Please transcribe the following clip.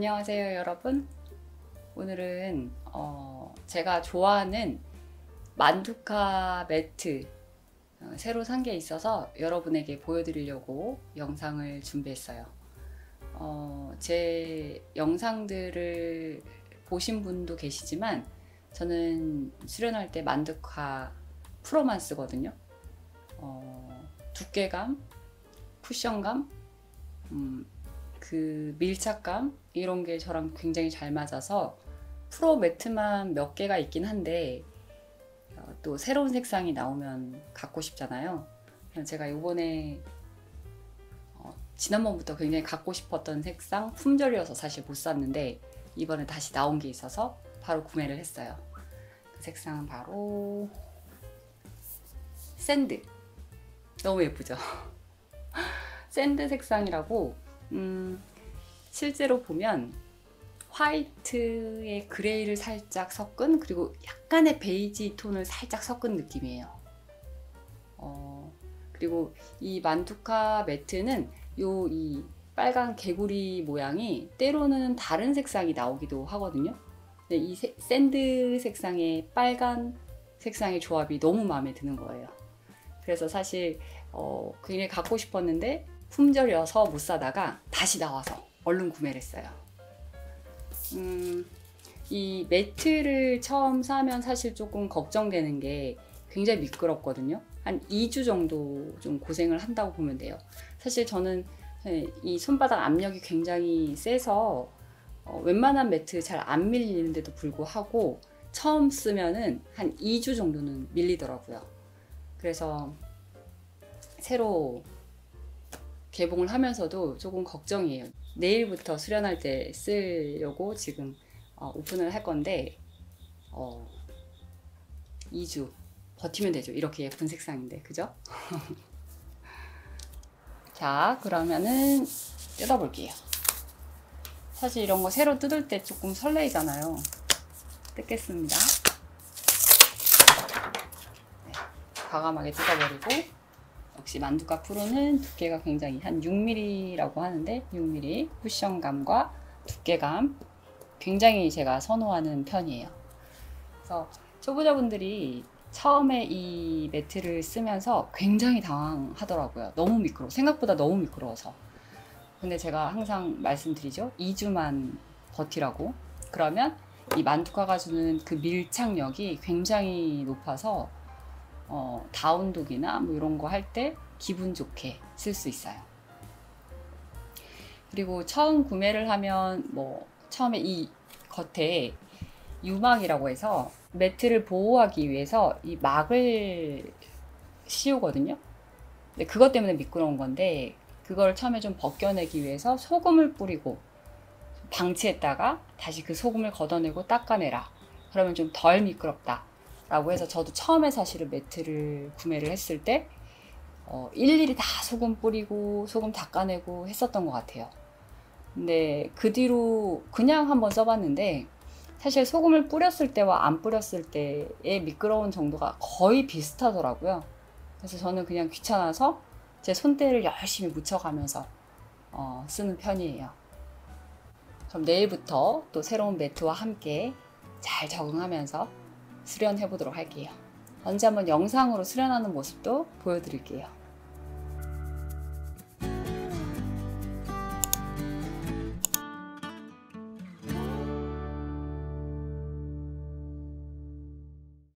안녕하세요 여러분. 오늘은 어, 제가 좋아하는 만두카 매트 어, 새로 산 게 있어서 여러분에게 보여드리려고 영상을 준비했어요. 어, 제 영상들을 보신 분도 계시지만 저는 수련할 때 만두카 프로만 쓰거든요. 어, 두께감, 쿠션감, 음, 그 밀착감 이런 게 저랑 굉장히 잘 맞아서 프로 매트만 몇 개가 있긴 한데 어, 또 새로운 색상이 나오면 갖고 싶잖아요. 제가 이번에 어, 지난번부터 굉장히 갖고 싶었던 색상 품절이어서 사실 못 샀는데 이번에 다시 나온 게 있어서 바로 구매를 했어요. 그 색상은 바로 Sand. 너무 예쁘죠? sand 색상이라고 음, 실제로 보면 화이트에 그레이를 살짝 섞은 그리고 약간의 베이지 톤을 살짝 섞은 느낌이에요. 어, 그리고 이 만두카 매트는 요 이 빨간 개구리 모양이 때로는 다른 색상이 나오기도 하거든요. 근데 이 세, sand 색상의 빨간 색상의 조합이 너무 마음에 드는 거예요. 그래서 사실 어, 굉장히 갖고 싶었는데 품절이어서 못 사다가 다시 나와서 얼른 구매를 했어요. 음, 이 매트를 처음 사면 사실 조금 걱정되는 게 굉장히 미끄럽거든요. 한 2주 정도 좀 고생을 한다고 보면 돼요. 사실 저는 네, 이 손바닥 압력이 굉장히 세서 어, 웬만한 매트 잘 안 밀리는데도 불구하고 처음 쓰면은 한 2주 정도는 밀리더라고요. 그래서 새로 개봉을 하면서도 조금 걱정이에요. 내일부터 수련할 때 쓰려고 지금 어, 오픈을 할 건데 어, 2주 버티면 되죠. 이렇게 예쁜 색상인데 그죠? 자 그러면은 뜯어볼게요. 사실 이런 거 새로 뜯을 때 조금 설레이잖아요. 뜯겠습니다. 네, 과감하게 뜯어버리고 역시 만두가 프로는 두께가 굉장히 한 6mm라고 하는데 6mm 쿠션감과 두께감 굉장히 제가 선호하는 편이에요. 그래서 초보자분들이 처음에 이 매트를 쓰면서 굉장히 당황하더라고요. 너무 미끄러워. 생각보다 너무 미끄러워서. 근데 제가 항상 말씀드리죠. 2주만 버티라고. 그러면 이 만두카가 주는 그 밀착력이 굉장히 높아서 어, 다운독이나 뭐 이런 거 할 때 기분 좋게 쓸 수 있어요. 그리고 처음 구매를 하면 뭐 처음에 이 겉에 유막이라고 해서 매트를 보호하기 위해서 이 막을 씌우거든요. 근데 그것 때문에 미끄러운 건데 그걸 처음에 좀 벗겨내기 위해서 소금을 뿌리고 방치했다가 다시 그 소금을 걷어내고 닦아내라. 그러면 좀 덜 미끄럽다. 라고 해서 저도 처음에 사실은 매트를 구매를 했을 때 어, 일일이 다 소금 뿌리고 소금 닦아내고 했었던 것 같아요. 근데 그 뒤로 그냥 한번 써봤는데 사실 소금을 뿌렸을 때와 안 뿌렸을 때의 미끄러운 정도가 거의 비슷하더라고요. 그래서 저는 그냥 귀찮아서 제 손때를 열심히 묻혀가면서 어, 쓰는 편이에요. 그럼 내일부터 또 새로운 매트와 함께 잘 적응하면서 수련해 보도록 할게요. 언제 한번 영상으로 수련하는 모습도 보여드릴게요.